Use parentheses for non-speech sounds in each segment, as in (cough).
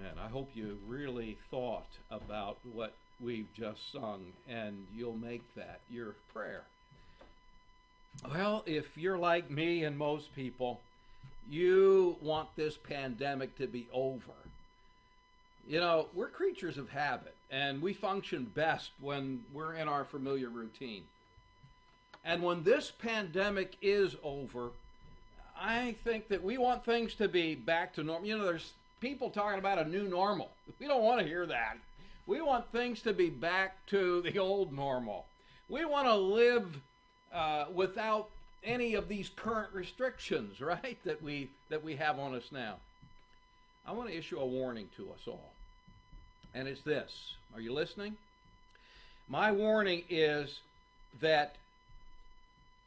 Amen. I hope you really thought about what we've just sung and you'll make that your prayer. Well, if you're like me and most people, you want this pandemic to be over. You know, we're creatures of habit and we function best when we're in our familiar routine. And when this pandemic is over, I think that we want things to be back to normal. You know, there's people talking about a new normal. We don't want to hear that. We want things to be back to the old normal. We want to live uh, without any of these current restrictions, (laughs) right? That we that we have on us now. I want to issue a warning to us all, and it's this: Are you listening? My warning is that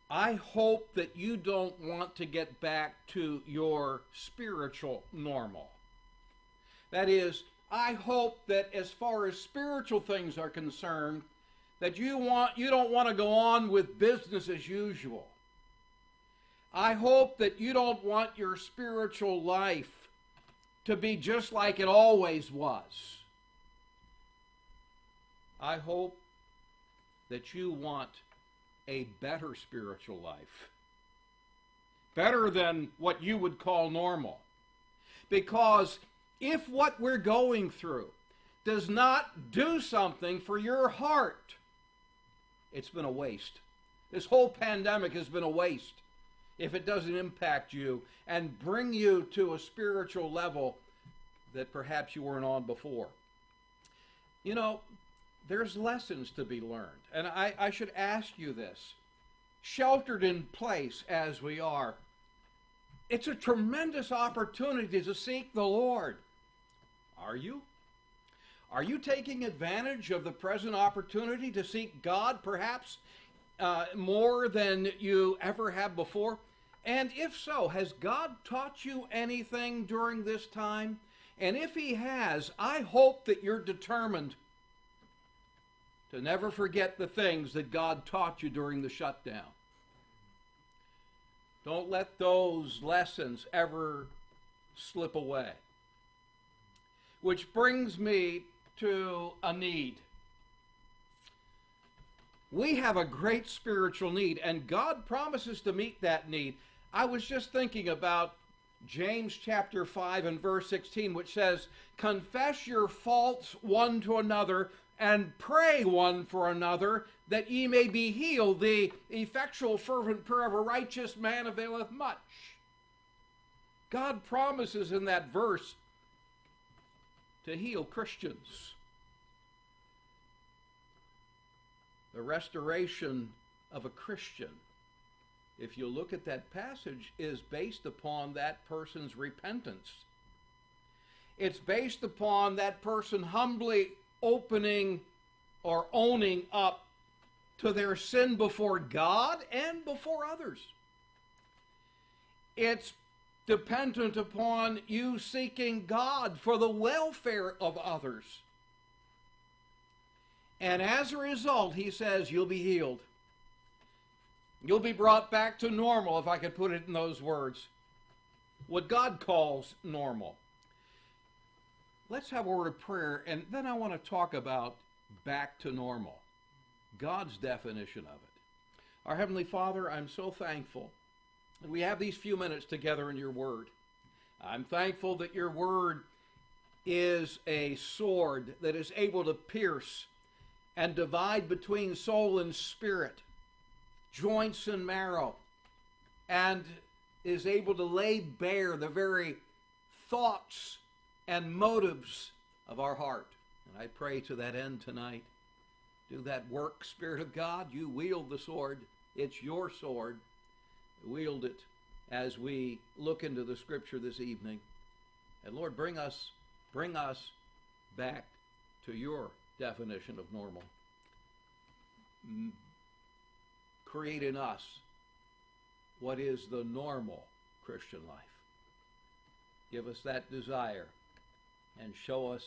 I hope that you don't want to get back to your spiritual normal. That is, I hope that as far as spiritual things are concerned, that you want you don't want to go on with business as usual. I hope that you don't want your spiritual life to be just like it always was. I hope that you want a better spiritual life. Better than what you would call normal. Because if what we're going through does not do something for your heart, it's been a waste. This whole pandemic has been a waste if it doesn't impact you and bring you to a spiritual level that perhaps you weren't on before. You know, there's lessons to be learned. And I, I should ask you this sheltered in place as we are, it's a tremendous opportunity to seek the Lord. Are you? Are you taking advantage of the present opportunity to seek God perhaps uh, more than you ever have before? And if so, has God taught you anything during this time? And if He has, I hope that you're determined to never forget the things that God taught you during the shutdown. Don't let those lessons ever slip away. Which brings me to a need. We have a great spiritual need, and God promises to meet that need. I was just thinking about James chapter 5 and verse 16, which says, Confess your faults one to another and pray one for another that ye may be healed. The effectual, fervent prayer of a righteous man availeth much. God promises in that verse to heal Christians. The restoration of a Christian, if you look at that passage, is based upon that person's repentance. It's based upon that person humbly opening or owning up to their sin before God and before others. It's dependent upon you seeking God for the welfare of others. And as a result, he says, you'll be healed. You'll be brought back to normal, if I could put it in those words. What God calls normal. Let's have a word of prayer, and then I want to talk about back to normal, God's definition of it. Our Heavenly Father, I'm so thankful we have these few minutes together in your Word. I'm thankful that your Word is a sword that is able to pierce and divide between soul and spirit, joints and marrow, and is able to lay bare the very thoughts and motives of our heart. And I pray to that end tonight. Do that work, Spirit of God. You wield the sword. It's your sword. Wield it as we look into the scripture this evening. And Lord, bring us bring us back to your definition of normal. Create in us what is the normal Christian life. Give us that desire and show us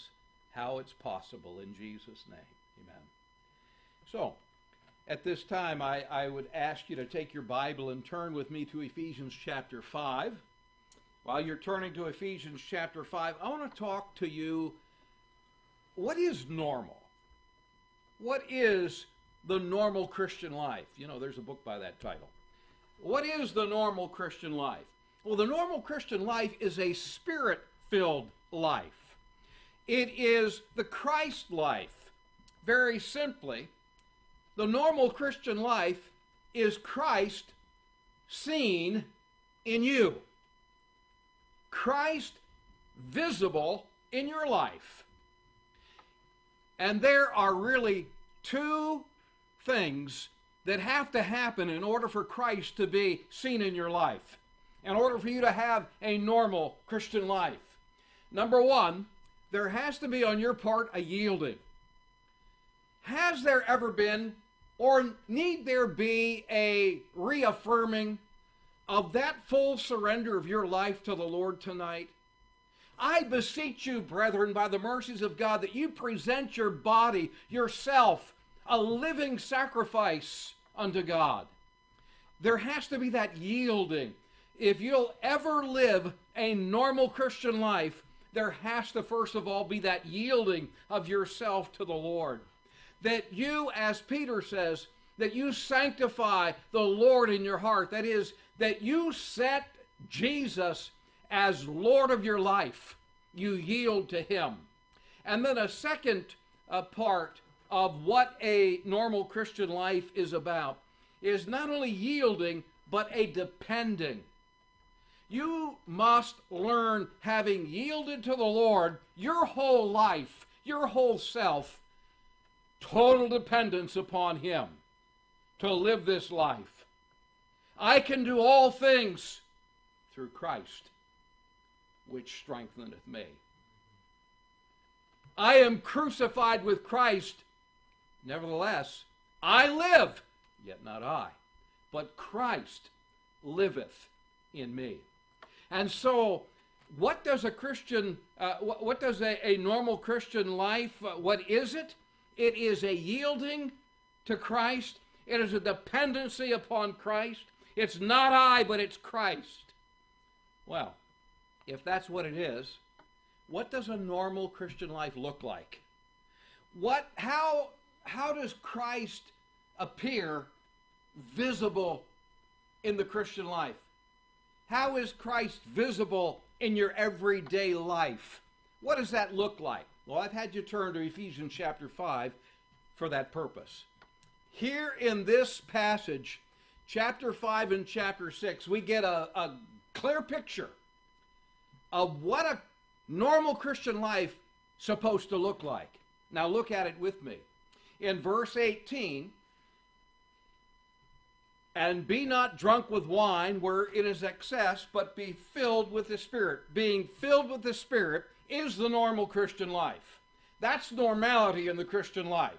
how it's possible in Jesus' name. Amen. So, at this time, I, I would ask you to take your Bible and turn with me to Ephesians chapter 5. while you're turning to Ephesians chapter 5, I want to talk to you what is normal? What is the normal Christian life? You know, there's a book by that title. What is the normal Christian life? Well, the normal Christian life is a spirit filled life, it is the Christ life. Very simply, the normal Christian life is Christ seen in you. Christ visible in your life. And there are really two things that have to happen in order for Christ to be seen in your life, in order for you to have a normal Christian life. Number one, there has to be on your part a yielding. Has there ever been, or need there be, a reaffirming of that full surrender of your life to the Lord tonight? I beseech you, brethren, by the mercies of God, that you present your body, yourself, a living sacrifice unto God. There has to be that yielding. If you'll ever live a normal Christian life, there has to first of all be that yielding of yourself to the Lord. That you, as Peter says, that you sanctify the Lord in your heart. That is, that you set Jesus as Lord of your life. You yield to Him. And then a second uh, part of what a normal Christian life is about is not only yielding, but a depending. You must learn, having yielded to the Lord your whole life, your whole self, total dependence upon Him to live this life. I can do all things through Christ, which strengtheneth me. I am crucified with Christ. Nevertheless, I live, yet not I, but Christ liveth in me. And so, what does a Christian, uh, what, does a, a normal Christian life, uh, what is it? It is a yielding to Christ. It is a dependency upon Christ. It's not I, but it's Christ. Well, if that's what it is, what does a normal Christian life look like? What how how does Christ appear visible in the Christian life? How is Christ visible in your everyday life? What does that look like? Well, I've had you turn to Ephesians chapter 5 for that purpose. Here in this passage, chapter 5 and chapter 6, we get a, a clear picture of what a normal Christian life supposed to look like. Now look at it with me. In verse 18, and be not drunk with wine where it is excess, but be filled with the Spirit. Being filled with the Spirit is the normal Christian life. That's normality in the Christian life.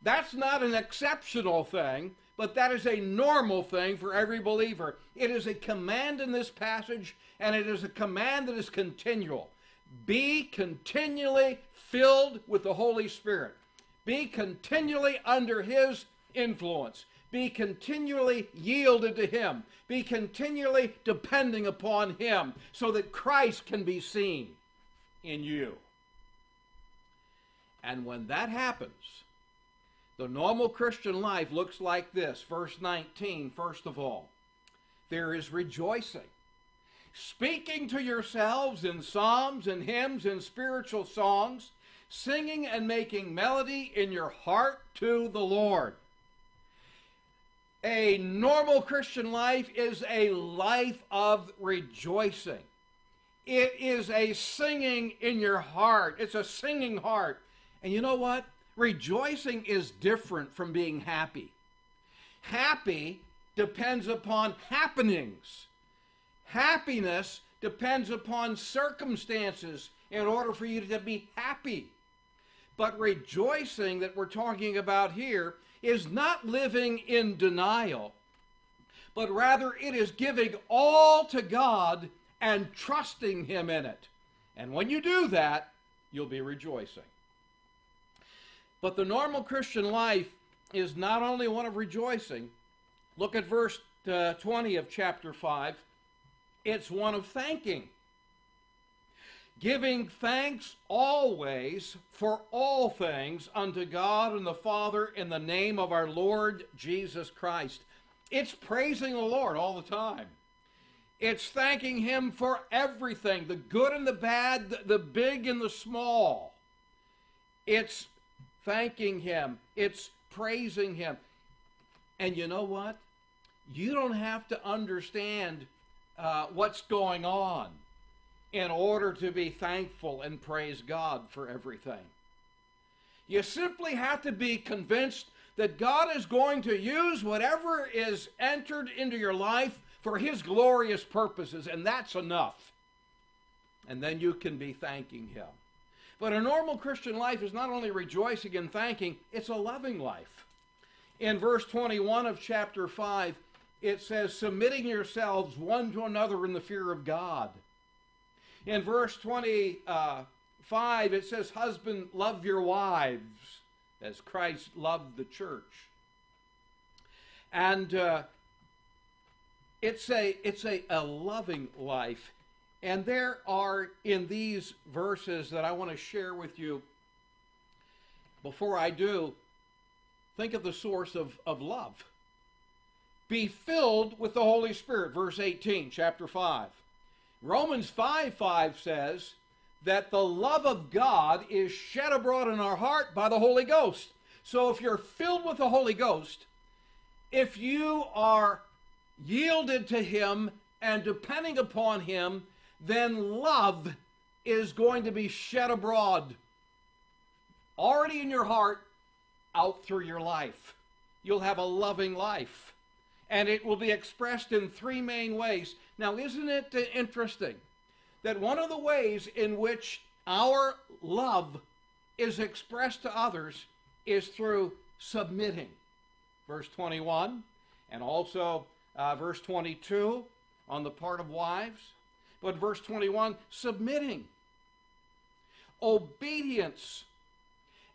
That's not an exceptional thing, but that is a normal thing for every believer. It is a command in this passage, and it is a command that is continual. Be continually filled with the Holy Spirit. Be continually under His influence. Be continually yielded to Him. Be continually depending upon Him so that Christ can be seen in you. And when that happens, the normal Christian life looks like this. Verse 19, first of all, there is rejoicing. Speaking to yourselves in psalms and hymns and spiritual songs, singing and making melody in your heart to the Lord. A normal Christian life is a life of rejoicing. It is a singing in your heart. It's a singing heart. And you know what? Rejoicing is different from being happy. Happy depends upon happenings. Happiness depends upon circumstances in order for you to be happy. But rejoicing that we're talking about here is not living in denial, but rather it is giving all to God and trusting Him in it. And when you do that, you'll be rejoicing. But the normal Christian life is not only one of rejoicing. Look at verse uh, 20 of chapter 5. It's one of thanking giving thanks always for all things unto God and the Father in the name of our Lord Jesus Christ. It's praising the Lord all the time. It's thanking Him for everything the good and the bad, the big and the small. It's thanking Him, it's praising Him. And you know what? You don't have to understand uh, what's going on in order to be thankful and praise God for everything. You simply have to be convinced that God is going to use whatever is entered into your life for His glorious purposes, and that's enough. And then you can be thanking Him. But a normal Christian life is not only rejoicing and thanking, it's a loving life. In verse 21 of chapter 5, it says, submitting yourselves one to another in the fear of God. In verse 25, it says, Husband, love your wives as Christ loved the church. And uh, it's a it's a, a loving life. And there are in these verses that I want to share with you. Before I do, think of the source of, of love. Be filled with the Holy Spirit, verse 18, chapter 5. Romans 5 5 says that the love of God is shed abroad in our heart by the Holy Ghost. So if you're filled with the Holy Ghost, if you are yielded to Him and depending upon Him, then love is going to be shed abroad, already in your heart, out through your life. You'll have a loving life. And it will be expressed in three main ways. Now, isn't it interesting that one of the ways in which our love is expressed to others is through submitting? Verse 21, and also uh, verse 22 on the part of wives. But verse 21, submitting, obedience.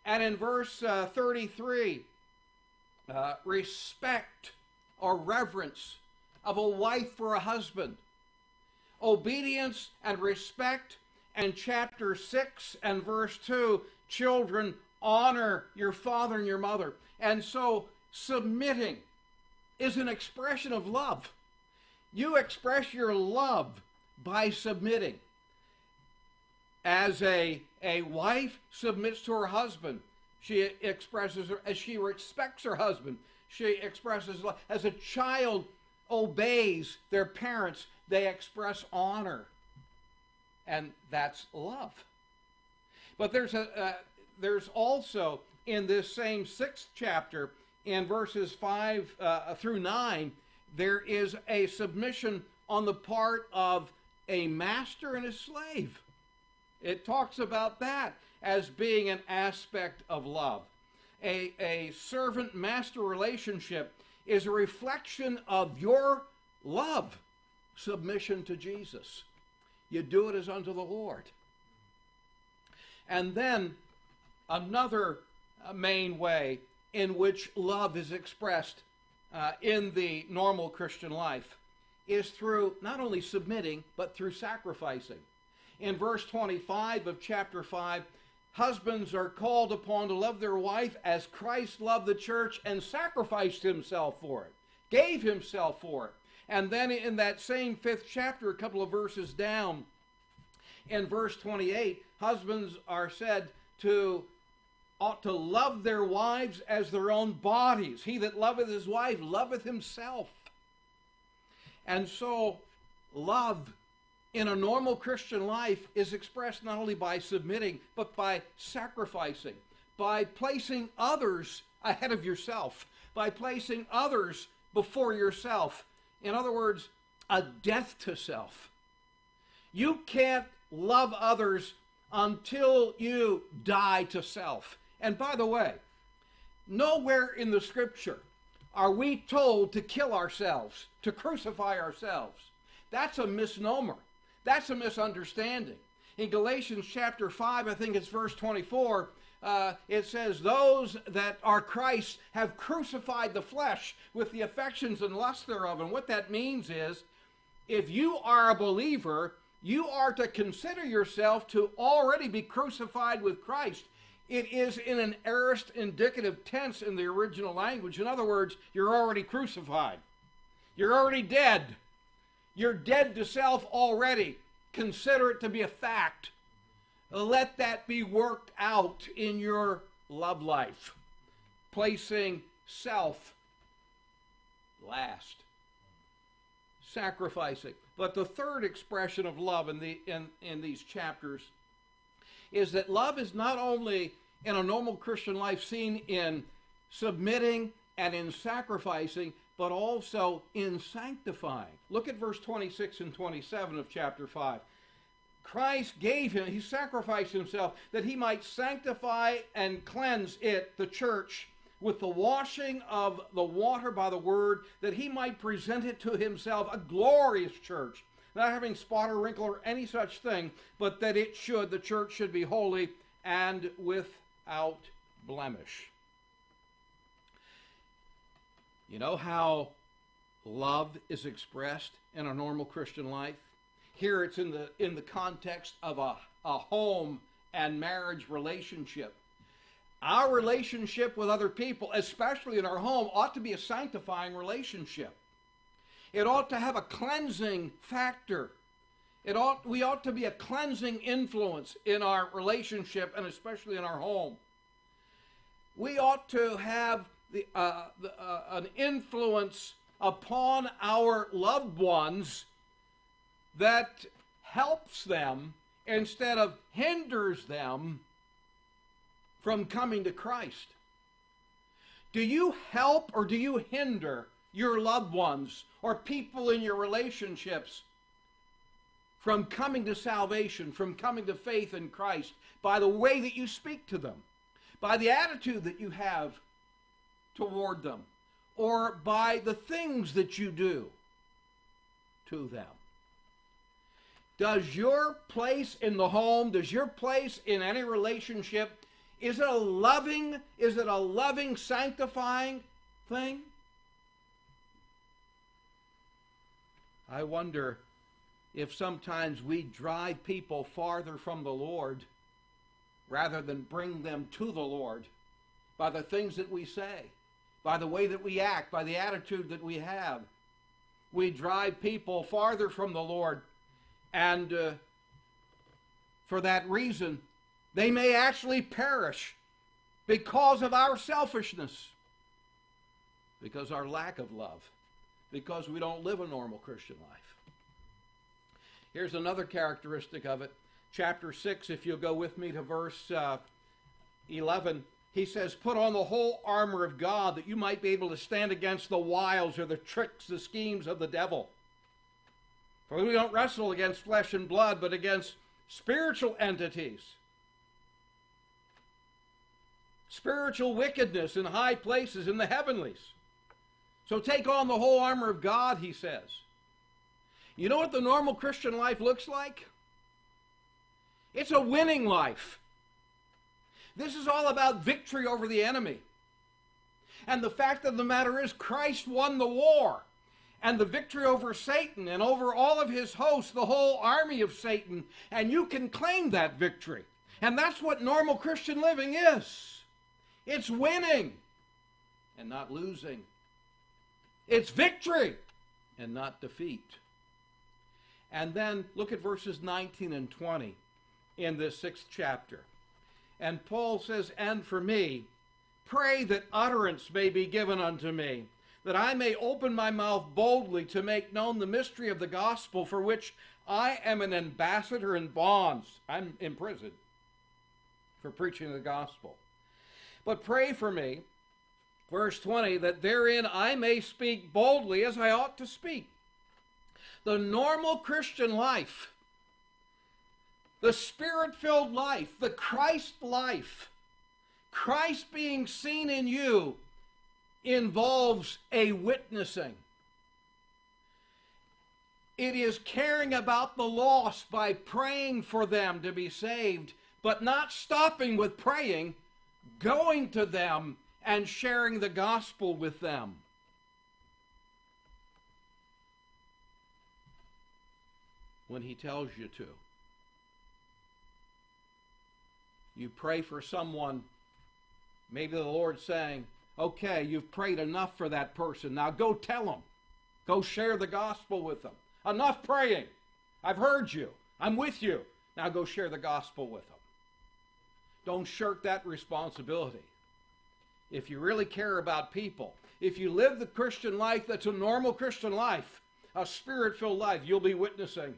And in verse uh, 33, uh, respect or reverence of a wife for a husband. Obedience and respect. And chapter 6 and verse 2 children, honor your father and your mother. And so submitting is an expression of love. You express your love by submitting. As a, a wife submits to her husband, she expresses, her, as she respects her husband, she expresses love. As a child obeys their parents, they express honor. And that's love. But there's a uh, there's also in this same sixth chapter, in verses five uh, through nine, there is a submission on the part of a master and a slave. It talks about that as being an aspect of love. A, a servant master relationship is a reflection of your love, submission to Jesus. You do it as unto the Lord. And then another uh, main way in which love is expressed uh, in the normal Christian life is through not only submitting, but through sacrificing. In verse 25 of chapter 5, husbands are called upon to love their wife as Christ loved the church and sacrificed himself for it, gave himself for it. And then in that same fifth chapter, a couple of verses down, in verse 28, husbands are said to ought to love their wives as their own bodies. He that loveth his wife loveth himself. And so, love in a normal Christian life is expressed not only by submitting, but by sacrificing, by placing others ahead of yourself, by placing others before yourself. In other words, a death to self. You can't love others until you die to self. And by the way, nowhere in the scripture are we told to kill ourselves, to crucify ourselves. That's a misnomer. That's a misunderstanding. In Galatians chapter 5, I think it's verse 24, uh, it says, Those that are Christ have crucified the flesh with the affections and lusts thereof. And what that means is, if you are a believer, you are to consider yourself to already be crucified with Christ. It is in an aorist indicative tense in the original language. In other words, you're already crucified. You're already dead. You're dead to self already. Consider it to be a fact. Let that be worked out in your love life, placing self last, sacrificing. But the third expression of love in, the, in, in these chapters is that love is not only in a normal Christian life seen in submitting and in sacrificing, but also in sanctifying. Look at verse 26 and 27 of chapter 5. Christ gave him, he sacrificed himself that he might sanctify and cleanse it, the church, with the washing of the water by the word, that he might present it to himself a glorious church, not having spot or wrinkle or any such thing, but that it should, the church should be holy and without blemish. You know how love is expressed in a normal Christian life? Here it's in the in the context of a, a home and marriage relationship. Our relationship with other people, especially in our home, ought to be a sanctifying relationship. It ought to have a cleansing factor. It ought, we ought to be a cleansing influence in our relationship and especially in our home. We ought to have the, uh, the, uh, an influence upon our loved ones that helps them instead of hinders them from coming to Christ? Do you help or do you hinder your loved ones or people in your relationships from coming to salvation, from coming to faith in Christ by the way that you speak to them, by the attitude that you have toward them, or by the things that you do to them? Does your place in the home, does your place in any relationship, is it a loving, is it a loving, sanctifying thing? I wonder if sometimes we drive people farther from the Lord rather than bring them to the Lord by the things that we say, by the way that we act, by the attitude that we have. We drive people farther from the Lord and uh, for that reason, they may actually perish because of our selfishness, because our lack of love, because we don't live a normal Christian life. Here's another characteristic of it. Chapter 6, if you'll go with me to verse uh, 11, he says, Put on the whole armor of God that you might be able to stand against the wiles or the tricks, the schemes of the devil. For we don't wrestle against flesh and blood, but against spiritual entities. Spiritual wickedness in high places in the heavenlies. So take on the whole armor of God, he says. You know what the normal Christian life looks like? It's a winning life. This is all about victory over the enemy. And the fact of the matter is, Christ won the war and the victory over Satan and over all of his hosts, the whole army of Satan, and you can claim that victory. And that's what normal Christian living is it's winning and not losing, it's victory and not defeat. And then look at verses 19 and 20 in this sixth chapter. And Paul says, And for me, pray that utterance may be given unto me that I may open my mouth boldly to make known the mystery of the gospel for which I am an ambassador in bonds. I'm in prison for preaching the gospel. But pray for me, verse 20, that therein I may speak boldly as I ought to speak. The normal Christian life, the spirit filled life, the Christ life, Christ being seen in you involves a witnessing. It is caring about the lost by praying for them to be saved, but not stopping with praying, going to them and sharing the gospel with them. when He tells you to. You pray for someone, maybe the Lord's saying, okay, you've prayed enough for that person. Now go tell them. Go share the gospel with them. Enough praying. I've heard you. I'm with you. Now go share the gospel with them. Don't shirk that responsibility. If you really care about people, if you live the Christian life that's a normal Christian life, a spirit filled life, you'll be witnessing.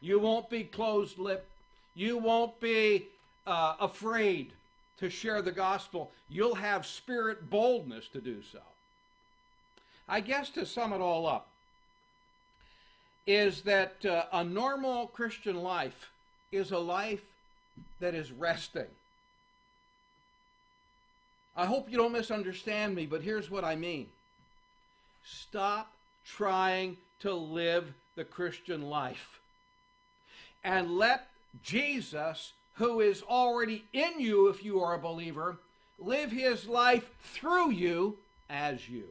You won't be closed lipped. You won't be uh, afraid to share the gospel. You'll have spirit boldness to do so. I guess to sum it all up, is that uh, a normal Christian life is a life that is resting. I hope you don't misunderstand me, but here's what I mean. Stop trying to live the Christian life and let Jesus, who is already in you if you are a believer, live his life through you as you.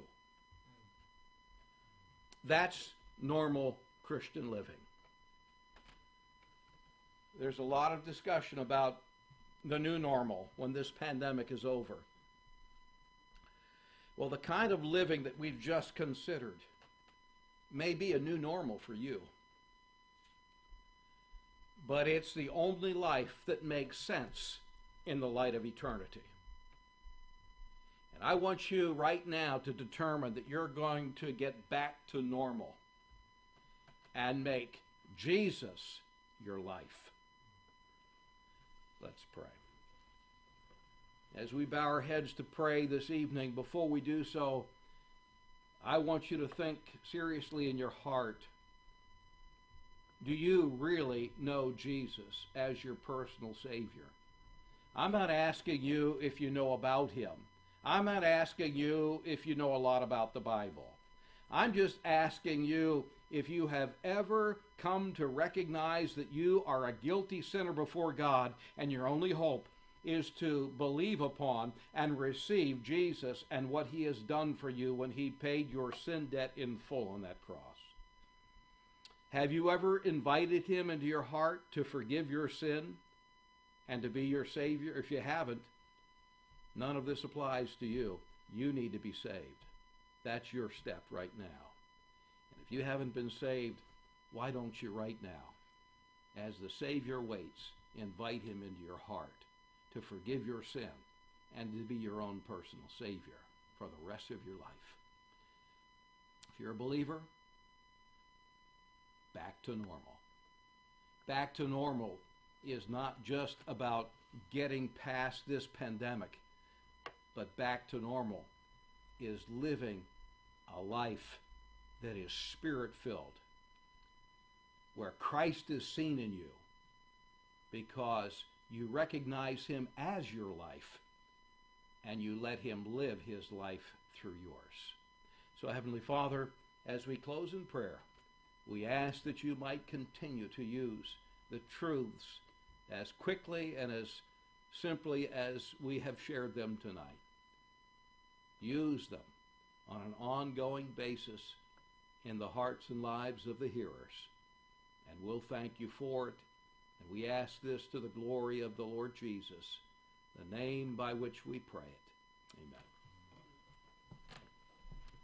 That's normal Christian living. There's a lot of discussion about the new normal when this pandemic is over. Well, the kind of living that we've just considered may be a new normal for you. But it's the only life that makes sense in the light of eternity. And I want you right now to determine that you're going to get back to normal and make Jesus your life. Let's pray. As we bow our heads to pray this evening, before we do so, I want you to think seriously in your heart do you really know Jesus as your personal Savior? I'm not asking you if you know about Him. I'm not asking you if you know a lot about the Bible. I'm just asking you if you have ever come to recognize that you are a guilty sinner before God and your only hope is to believe upon and receive Jesus and what he has done for you when he paid your sin debt in full on that cross. Have you ever invited him into your heart to forgive your sin and to be your Savior? If you haven't, none of this applies to you. You need to be saved. That's your step right now. And if you haven't been saved, why don't you right now, as the Savior waits, invite him into your heart? to forgive your sin and to be your own personal Savior for the rest of your life. If you're a believer, back to normal. Back to normal is not just about getting past this pandemic, but back to normal is living a life that is spirit filled, where Christ is seen in you because you recognize him as your life and you let him live his life through yours. So, Heavenly Father, as we close in prayer, we ask that you might continue to use the truths as quickly and as simply as we have shared them tonight. Use them on an ongoing basis in the hearts and lives of the hearers. And we'll thank you for it and we ask this to the glory of the Lord Jesus, the name by which we pray it. Amen.